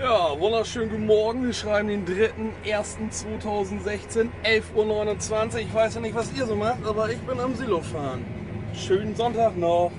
Ja, wunderschönen guten Morgen. Wir schreiben den 3.1.2016, 11.29 Uhr. Ich weiß ja nicht, was ihr so macht, aber ich bin am Silo fahren. Schönen Sonntag noch.